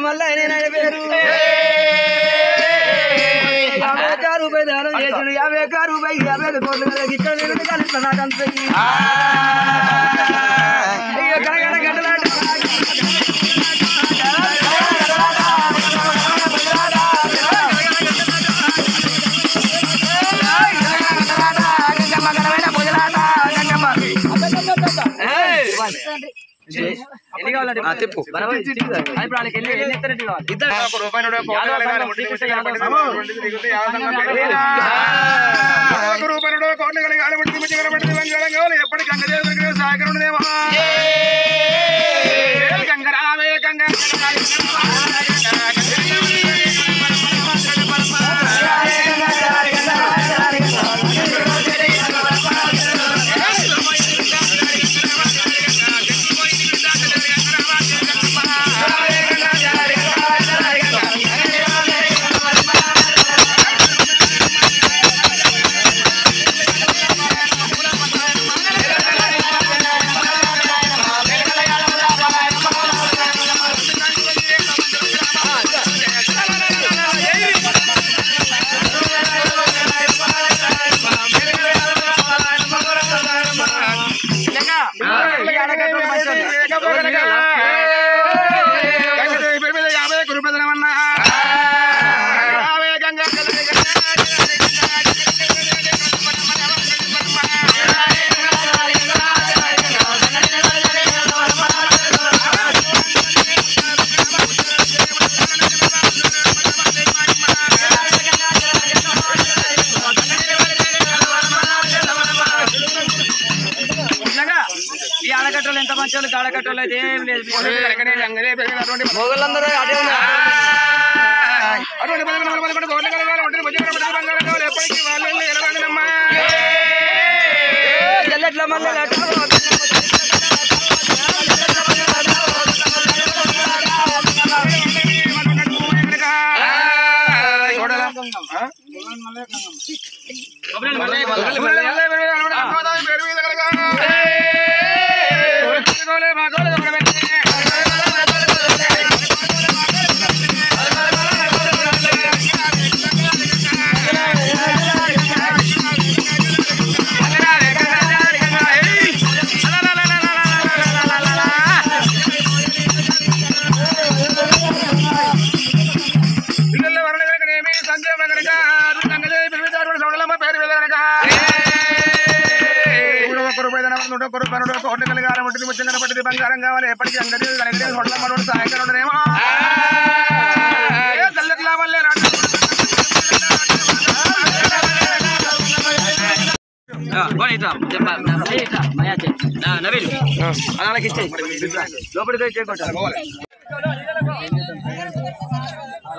మళ్ళీ ఆయన పేరు యాభై ఒక్క రూపాయి దానం చేసాడు యాభై ఒక్క రూపాయి యాభై ఒక్క కోట్లు కదా ఇక్కడ నేను కలిసి నాకు అంత అయ్యో కనగడ గడ్డలాట ఎన్ని కావాలండి తిప్పు ఇప్పుడు వాళ్ళకి ఎన్ని ఎన్ని ఎత్తనట్టు ఈ ఆడకట్టలు ఎంత మంచి వాళ్ళు ఆడకట్టలు అయితే ఏం లేదు. మొగలందరూ అదే goles, más goles, ఉన్నారు. జల్లెట్ల మల్లె బంగారం కావాలి. ఎప్పటికీ అంగడి హోటల్ మనోడు సాయంత్రం ఉండదేమో తల్లెట్లా వల్లే నవీన్. అలాగే లోపలికి చేయకుండా